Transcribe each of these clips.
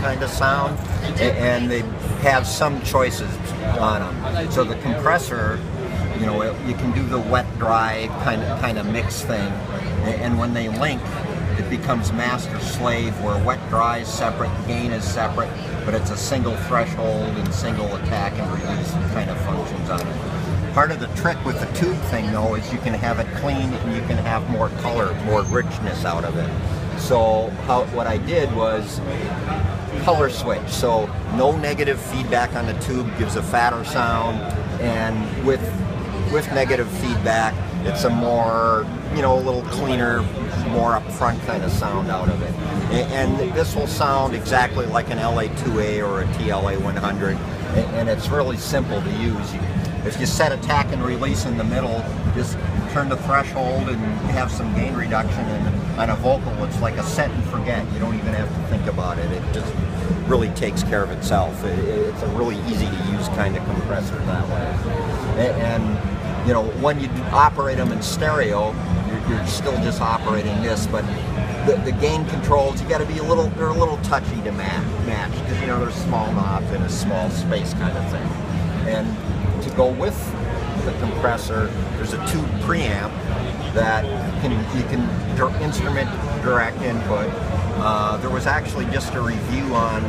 kind of sound, and they have some choices on them. So the compressor, you know, you can do the wet dry kind of kind of mix thing, and when they link, it becomes master slave where wet dry is separate, gain is separate, but it's a single threshold and single attack and release kind of functions on it. Part of the trick with the tube thing though is you can have it clean and you can have more color, more richness out of it. So how, what I did was color switch. So no negative feedback on the tube gives a fatter sound. And with with negative feedback it's a more you know a little cleaner more upfront kind of sound out of it. And, this will sound exactly like an LA2A or a TLA 100 and it's really simple to use. If you set attack and release in the middle just turn the threshold and have some gain reduction on a vocal it's like a set and forget. You don't even have to think about it. It just really takes care of itself. It, it's a really easy to use kind of compressor that way. And you know when you operate them in stereo you're, you're still just operating this but the, the gain controls you got to be a little they're a little touchy to match match because you know there's small knobs in a small space kind of thing. And to go with the compressor. There's a tube preamp that can you can instrument direct input. Uh, there was actually just a review on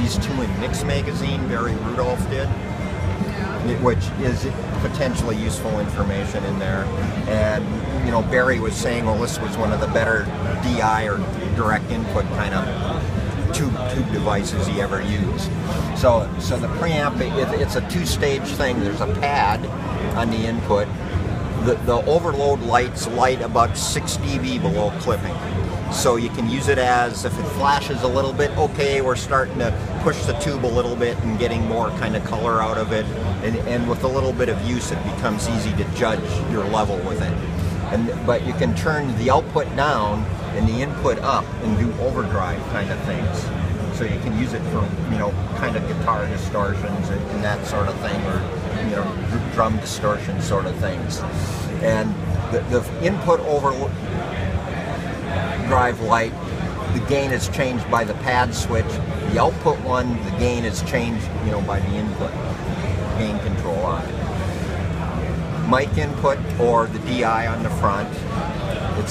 these two in Mix Magazine, Barry Rudolph did, which is potentially useful information in there. And, you know, Barry was saying, well, this was one of the better DI or direct input kind of tube, tube devices he ever used. So, so the preamp, it, it's a two-stage thing. There's a pad on the input. The, the overload lights light about 6 dB below clipping. So you can use it as, if it flashes a little bit, okay, we're starting to push the tube a little bit and getting more kind of color out of it. And, and with a little bit of use, it becomes easy to judge your level with it. And, but you can turn the output down and the input up and do overdrive kind of things. So you can use it for, you know, kind of guitar distortions and, and that sort of thing, or you know, drum distortion sort of things. And the, the input over drive light, the gain is changed by the pad switch. The output one, the gain is changed, you know, by the input gain control on it. Mic input or the DI on the front.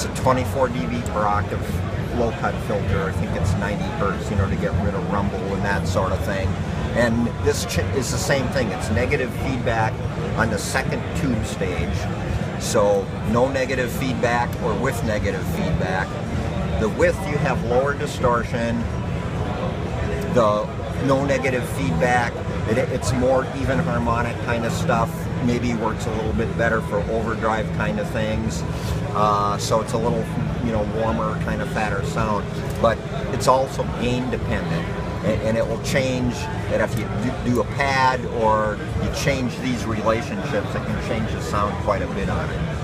It's a 24 dB per octave low cut filter. I think it's 90 hertz, you know, to get rid of rumble and that sort of thing. And this is the same thing. It's negative feedback on the second tube stage. So no negative feedback or with negative feedback. The width you have lower distortion. The no negative feedback. It, it's more even harmonic kind of stuff. Maybe works a little bit better for overdrive kind of things. Uh, so it's a little, you know, warmer, kind of fatter sound. But it's also gain dependent and, and, it will change that if you do a pad or you change these relationships, it can change the sound quite a bit on it.